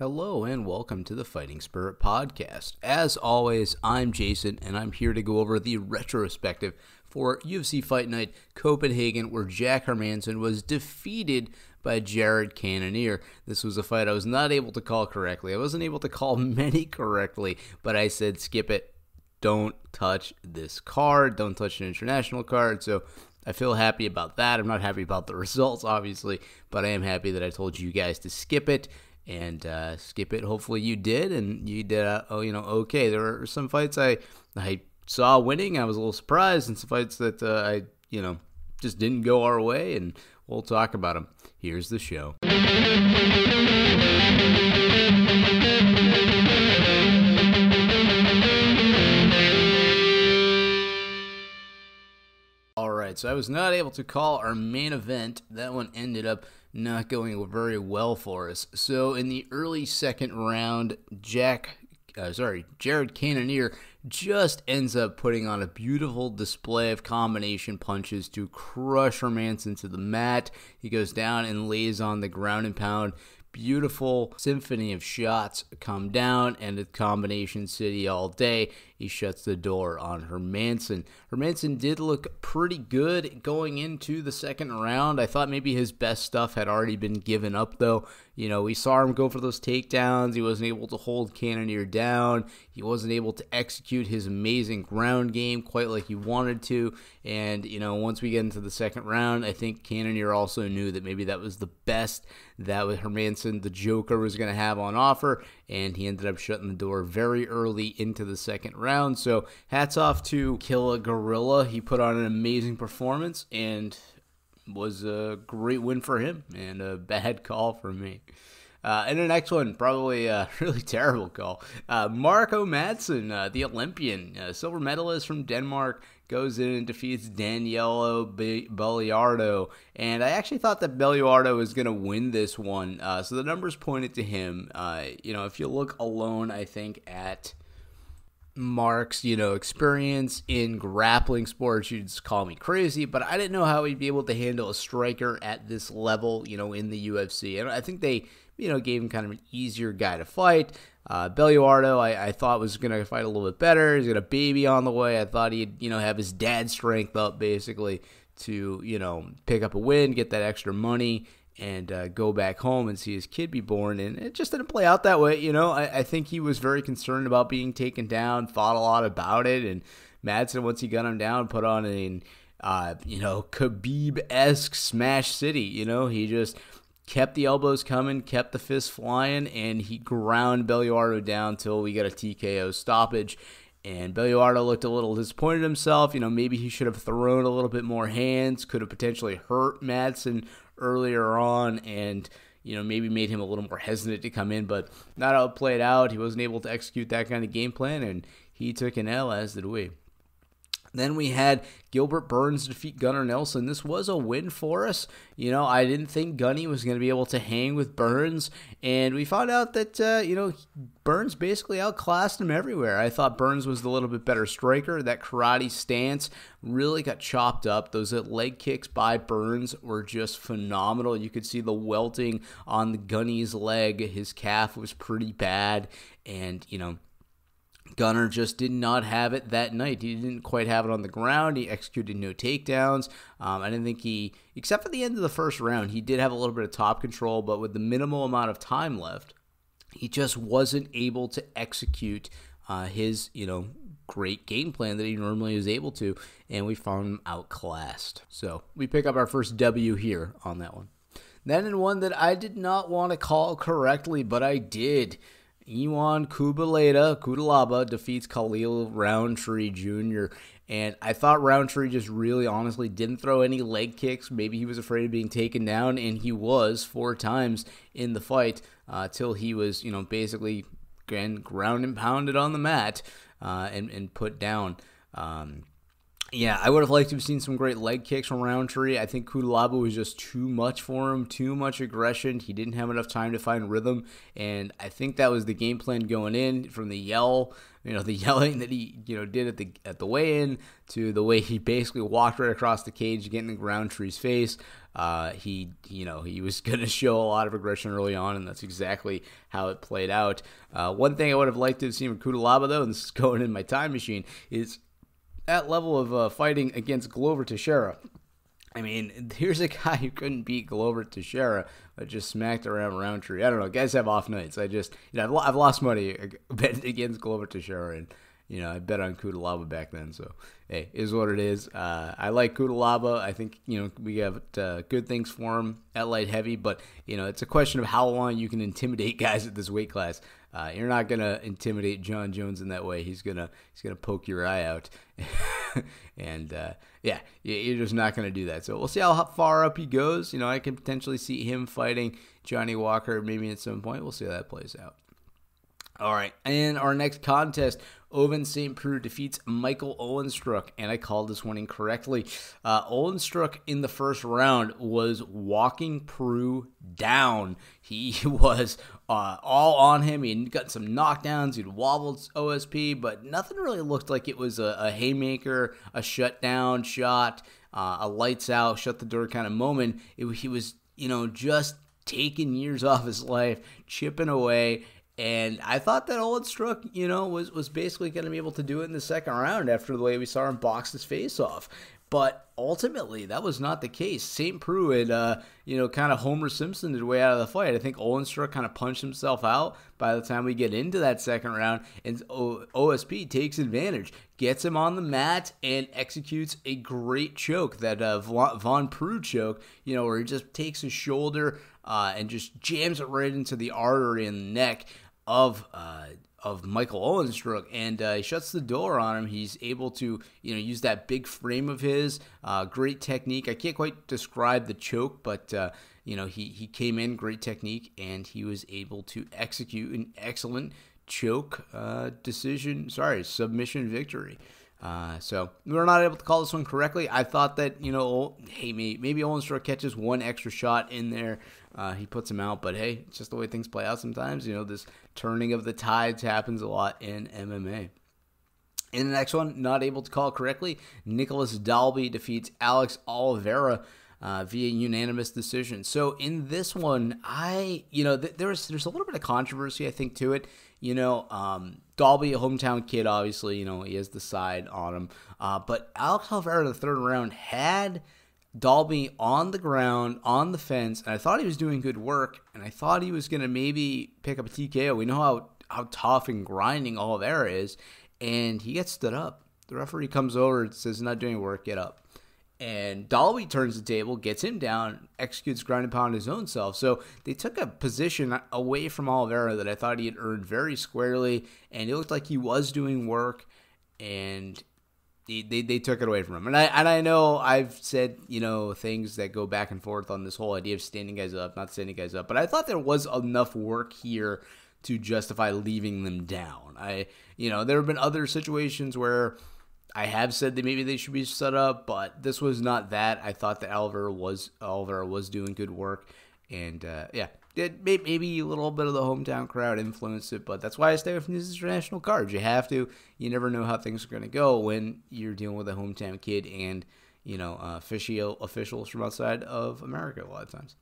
Hello and welcome to the Fighting Spirit Podcast. As always, I'm Jason and I'm here to go over the retrospective for UFC Fight Night Copenhagen, where Jack Hermansson was defeated by Jared Cannonier. This was a fight I was not able to call correctly. I wasn't able to call many correctly, but I said skip it. Don't touch this card. Don't touch an international card. So I feel happy about that. I'm not happy about the results, obviously, but I am happy that I told you guys to skip it and uh, skip it. Hopefully you did, and you did. Uh, oh, you know, okay. There were some fights I I saw winning. I was a little surprised, and some fights that uh, I you know just didn't go our way, and we'll talk about them. Here's the show. All right, so I was not able to call our main event. That one ended up not going very well for us. So in the early second round, Jack, uh, sorry, Jared Cannonier just ends up putting on a beautiful display of combination punches to crush Hermansson to the mat. He goes down and lays on the ground and pound beautiful symphony of shots come down and the combination city all day. He shuts the door on Hermansson. Hermansson did look pretty good going into the second round. I thought maybe his best stuff had already been given up though. You know, we saw him go for those takedowns. He wasn't able to hold Cannonier down. He wasn't able to execute his amazing ground game quite like he wanted to. And, you know, once we get into the second round, I think Cannonier also knew that maybe that was the best that with Hermansson, the Joker, was going to have on offer. And he ended up shutting the door very early into the second round. So hats off to Killa Gorilla. He put on an amazing performance and was a great win for him and a bad call for me. Uh, and the next one, probably a really terrible call. Uh, Marco Madsen, uh, the Olympian, uh, silver medalist from Denmark, goes in and defeats Daniello Belluardo. And I actually thought that Belluardo was going to win this one. Uh, so the numbers pointed to him. Uh, you know, if you look alone, I think, at Mark's, you know, experience in grappling sports, you'd call me crazy, but I didn't know how he'd be able to handle a striker at this level, you know, in the UFC. And I think they, you know, gave him kind of an easier guy to fight. Uh, Belluardo, I, I thought was going to fight a little bit better. He's got a baby on the way. I thought he'd, you know, have his dad's strength up basically to, you know, pick up a win, get that extra money, and uh, go back home and see his kid be born. And it just didn't play out that way. You know, I, I, think he was very concerned about being taken down, thought a lot about it. And Madsen, once he got him down, put on a, uh, you know, Khabib esque smash city. You know, he just kept the elbows coming, kept the fists flying, and he ground Belluardo down till we got a TKO stoppage. And Belluardo looked a little disappointed himself. You know, maybe he should have thrown a little bit more hands, could have potentially hurt Madsen earlier on and you know maybe made him a little more hesitant to come in but not how it played out. He wasn't able to execute that kind of game plan and he took an L as did we then we had Gilbert Burns defeat Gunnar Nelson. This was a win for us. You know, I didn't think Gunny was going to be able to hang with Burns, and we found out that uh, you know Burns basically outclassed him everywhere. I thought Burns was the little bit better striker. That karate stance really got chopped up. Those leg kicks by Burns were just phenomenal. You could see the welting on the Gunny's leg. His calf was pretty bad, and you know Gunnar just did not have it that night. He didn't quite have it on the ground. He executed no takedowns. Um, I didn't think he, except for the end of the first round, he did have a little bit of top control, but with the minimal amount of time left, he just wasn't able to execute uh, his, you know, great game plan that he normally is able to, and we found him outclassed. So we pick up our first W here on that one. Then in one that I did not want to call correctly, but I did. Ion Cutelaba, Cutelaba defeats Khalil Rountree Jr. And I thought Rountree just really honestly didn't throw any leg kicks. Maybe he was afraid of being taken down, and he was four times in the fight uh, till he was, you know, basically ground and pounded on the mat uh, and, and put down. Um, yeah, I would have liked to have seen some great leg kicks from Rountree. I think Cutelaba was just too much for him, too much aggression. He didn't have enough time to find rhythm, and I think that was the game plan going in from the yell, you know, the yelling that he, you know, did at the at the weigh-in to the way he basically walked right across the cage, getting in Rountree's face. Uh, he, you know, he was going to show a lot of aggression early on, and that's exactly how it played out. Uh, one thing I would have liked to have seen with Cutelaba, though, and this is going in my time machine, is that level of uh, fighting against Glover Teixeira. I mean, here's a guy who couldn't beat Glover Teixeira, but just smacked around Rountree. I don't know. Guys have off nights. I just, you know, I've, I've lost money against Glover Teixeira, and you know, I bet on Cutelaba back then. So, hey, is what it is. Uh, I like Cutelaba. I think, you know, we have uh, good things for him at light heavy, but, you know, it's a question of how long you can intimidate guys at this weight class. Uh, you're not gonna intimidate Jon Jones in that way. He's gonna he's gonna poke your eye out, and uh, yeah, you're just not gonna do that. So we'll see how far up he goes. You know, I can potentially see him fighting Johnny Walker maybe at some point. We'll see how that plays out. All right, and our next contest, Ovince St. Preux defeats Michael Olenstruck, and I called this one incorrectly. Uh, Olenstruck in the first round was walking Preux down. He was uh, all on him. He got some knockdowns. He'd wobbled OSP, but nothing really looked like it was a, a haymaker, a shutdown shot, uh, a lights out, shut the door kind of moment. It, he was, you know, just taking years off his life, chipping away and I thought that Olenstruck, you know, was, was basically going to be able to do it in the second round after the way we saw him box his face off. But ultimately, that was not the case. St. Preux had, uh, you know, kind of Homer Simpson his way out of the fight. I think Olenstruck kind of punched himself out by the time we get into that second round, and o- OSP takes advantage, gets him on the mat, and executes a great choke, that uh, Von Preux choke, you know, where he just takes his shoulder uh, and just jams it right into the artery in the neck of uh, of Michael Olenstruck, and uh, he shuts the door on him. He's able to, you know, use that big frame of his. Uh, great technique. I can't quite describe the choke, but uh, you know, he he came in great technique, and he was able to execute an excellent choke uh, decision. Sorry, submission victory. Uh, so we were not able to call this one correctly. I thought that you know, hey, maybe, maybe Olenstruck catches one extra shot in there. Uh, he puts him out, but hey, it's just the way things play out sometimes. You know, this turning of the tides happens a lot in MMA. In the next one, not able to call correctly, Nicolas Dalby defeats Alex Oliveira uh, via unanimous decision. So in this one, I you know th- there's there's a little bit of controversy I think to it. You know, um, Dalby, a hometown kid, obviously, you know he has the side on him, uh, but Alex Oliveira, the third round, had Dalby on the ground, on the fence, and I thought he was doing good work, and I thought he was going to maybe pick up a TKO. We know how, how tough and grinding Oliveira is, and he gets stood up. The referee comes over and says, not doing work, get up. And Dalby turns the table, gets him down, executes ground pound his own self. So they took a position away from Oliveira that I thought he had earned very squarely, and it looked like he was doing work, and they, they, they took it away from him. And I and I know I've said, you know, things that go back and forth on this whole idea of standing guys up, not standing guys up, but I thought there was enough work here to justify leaving them down. I you know, there have been other situations where I have said that maybe they should be set up, but this was not that. I thought that Oliver was Oliver was doing good work, and uh, yeah, it, maybe a little bit of the hometown crowd influenced it, but that's why I stay away from these international cards. You have to. You never know how things are going to go when you're dealing with a hometown kid and you know uh, official officials from outside of America a lot of times.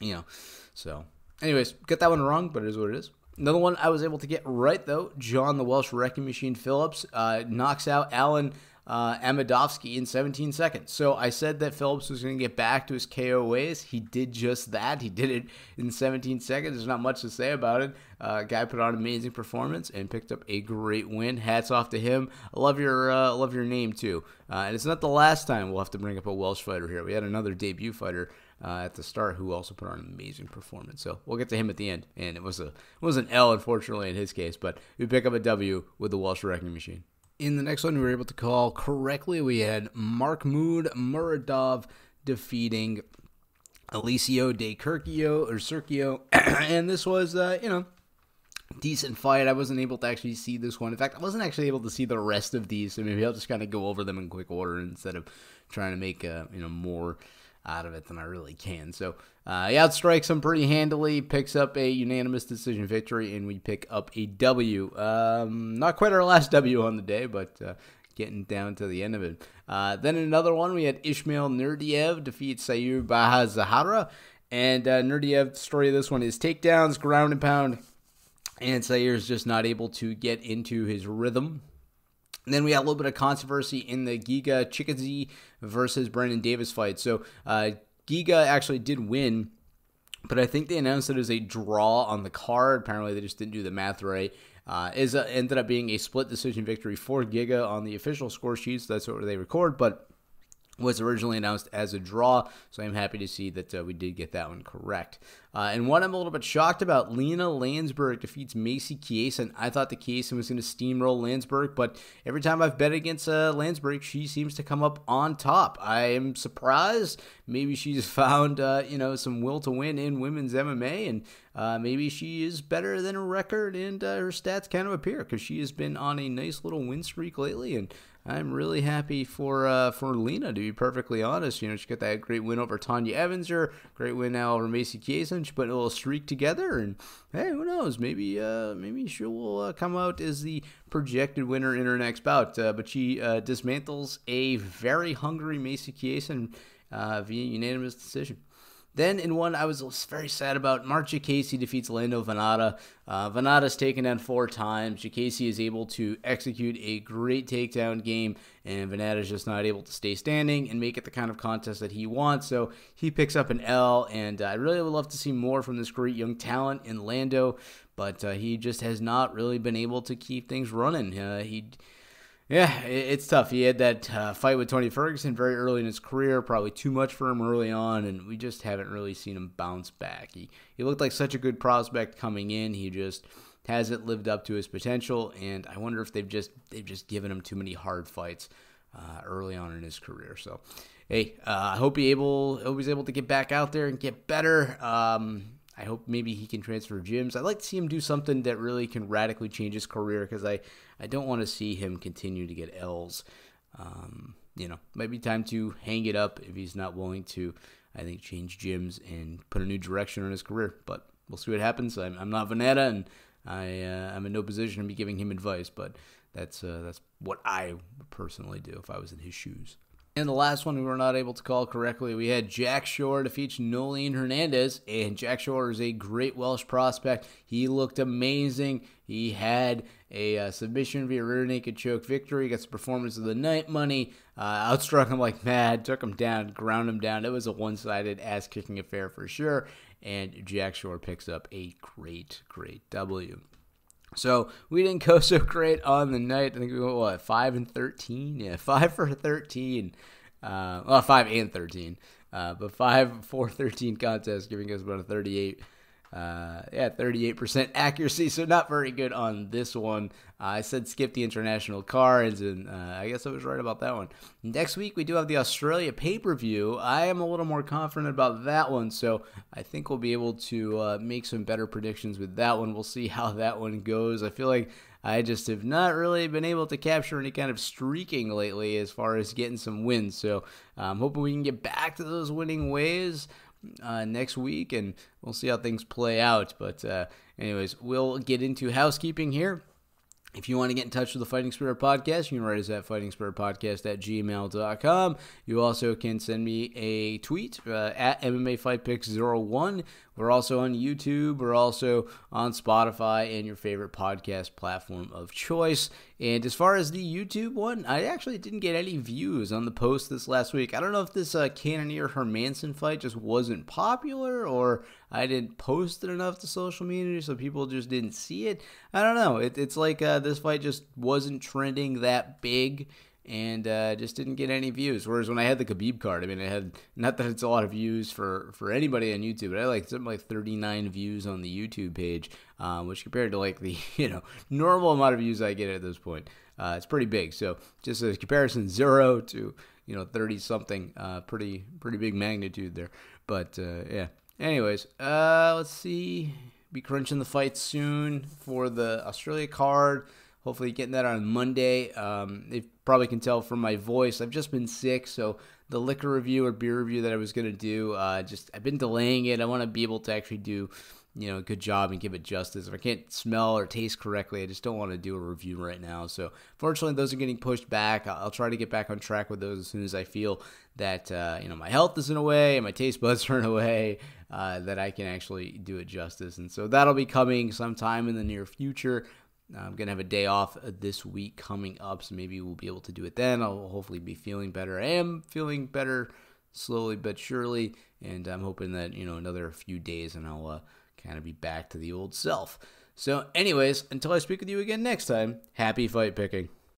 You know, so anyways, get that one wrong, but it is what it is. Another one I was able to get right though. John the Welsh Wrecking Machine Phillips uh, knocks out Alen uh, Amedovski in 17 seconds. So I said that Phillips was going to get back to his KO ways. He did just that. He did it in 17 seconds. There's not much to say about it. Uh, guy put on an amazing performance and picked up a great win. Hats off to him. I love your uh, love your name too. Uh, and it's not the last time we'll have to bring up a Welsh fighter here. We had another debut fighter. Uh, at the start, who also put on an amazing performance. So we'll get to him at the end, and it was a it was an L, unfortunately, in his case, but we pick up a W with the Welsh Wrecking Machine. In the next one, we were able to call correctly. We had Mahmoud Muradov defeating Alessio De Kirkio or Circio, and this was, uh, you know, decent fight. I wasn't able to actually see this one. In fact, I wasn't actually able to see the rest of these, so maybe I'll just kind of go over them in quick order instead of trying to make, uh, you know, more out of it than I really can. So uh, he outstrikes him pretty handily, picks up a unanimous decision victory, and we pick up a W. Um, not quite our last W on the day, but uh, getting down to the end of it. Uh, then another one, we had Ismail Nurdiev defeat Sayur Baha Zahara. And uh, Nurdiev, story of this one is takedowns, ground and pound. And Sayur's just not able to get into his rhythm. And then we had a little bit of controversy in the Giga Chikadze versus Brandon Davis fight. So uh, Giga actually did win, but I think they announced it as a draw on the card. Apparently, they just didn't do the math right. Uh, is uh, ended up being a split decision victory for Giga on the official score sheets. That's what they record, but was originally announced as a draw, so I'm happy to see that uh, we did get that one correct. Uh, and one I'm a little bit shocked about, Lina Lansberg defeats Macy Chiasson. I thought the Chiasson was going to steamroll Lansberg, but every time I've bet against uh, Lansberg, she seems to come up on top. I am surprised. Maybe she's found, uh, you know, some will to win in women's MMA, and uh, maybe she is better than her record and uh, her stats kind of appear because she has been on a nice little win streak lately, and I'm really happy for uh, for Lina to be perfectly honest. You know, she got that great win over Tonya Evinger, great win now over Macy Chiasson. She put a little streak together, and hey, who knows? Maybe uh, maybe she will uh, come out as the projected winner in her next bout. Uh, but she uh, dismantles a very hungry Macy Chiasson uh, via unanimous decision. Then in one I was very sad about, Marc Diakiese defeats Lando Vannata. Uh, Vannata's taken down four times. Diakiese is able to execute a great takedown game, and Vannata's just not able to stay standing and make it the kind of contest that he wants. So he picks up an L, and I really would love to see more from this great young talent in Lando, but uh, he just has not really been able to keep things running. Uh, he yeah, it's tough. He had that uh, fight with Tony Ferguson very early in his career, probably too much for him early on, and we just haven't really seen him bounce back. He he looked like such a good prospect coming in. He just hasn't lived up to his potential, and I wonder if they've just they've just given him too many hard fights uh, early on in his career. So, hey, uh, I hope he able hope he's able to get back out there and get better. Um, I hope maybe he can transfer gyms. I'd like to see him do something that really can radically change his career because I, I don't want to see him continue to get L's. Um, you know, might be time to hang it up if he's not willing to, I think, change gyms and put a new direction on his career. But we'll see what happens. I'm, I'm not Vannata, and I, uh, I'm in no position to be giving him advice, but that's, uh, that's what I personally do if I was in his shoes. And the last one we were not able to call correctly, we had Jack Shore defeat Nohelin Hernandez. And Jack Shore is a great Welsh prospect. He looked amazing. He had a uh, submission via rear naked choke victory. Gets the performance of the night money. Uh, outstruck him like mad. Took him down, ground him down. It was a one sided ass kicking affair for sure. And Jack Shore picks up a great, great W. So we didn't go so great on the night. I think we went what five and thirteen. Yeah, five for thirteen. Uh, well, five and thirteen. Uh, but five for thirteen contest, giving us about a thirty-eight uh, yeah, 38% accuracy, so not very good on this one. Uh, I said skip the international cards, and uh, I guess I was right about that one. Next week, we do have the Australia pay per view. I am a little more confident about that one, so I think we'll be able to uh, make some better predictions with that one. We'll see how that one goes. I feel like I just have not really been able to capture any kind of streaking lately as far as getting some wins. So I'm hoping we can get back to those winning ways uh, next week, and we'll see how things play out. But, uh, anyways, we'll get into housekeeping here. If you want to get in touch with the Fighting Spirit Podcast, you can write us at Fighting Spirit Podcast at gmail.com. You also can send me a tweet uh, at MMA Fight Picks 01 we're also on YouTube. We're also on Spotify and your favorite podcast platform of choice. And as far as the YouTube one, I actually didn't get any views on the post this last week. I don't know if this uh, Cannonier Hermansson fight just wasn't popular or I didn't post it enough to social media so people just didn't see it. I don't know. It, it's like uh, this fight just wasn't trending that big and uh, just didn't get any views. Whereas when I had the Khabib card, I mean, I had not that it's a lot of views for for anybody on YouTube, but I had like something like 39 views on the YouTube page, um, which compared to like the you know normal amount of views I get at this point, uh, it's pretty big. So just a comparison, zero to you know 30 something, uh, pretty pretty big magnitude there. But uh, yeah. Anyways, uh, let's see. Be crunching the fight soon for the Australia card. Hopefully, getting that on Monday. Um, you probably can tell from my voice, I've just been sick, so the liquor review or beer review that I was gonna do, uh, just I've been delaying it. I want to be able to actually do you know a good job and give it justice. If I can't smell or taste correctly, I just don't want to do a review right now. So fortunately, those are getting pushed back. I'll, try to get back on track with those as soon as I feel that uh, you know my health is in a way and my taste buds are in a way uh, that I can actually do it justice. And so that'll be coming sometime in the near future. I'm gonna have a day off this week coming up, so maybe we'll be able to do it then. I'll hopefully be feeling better. I am feeling better slowly but surely, and I'm hoping that you know another few days and I'll uh, kind of be back to the old self. So, anyways, until I speak with you again next time, happy fight picking.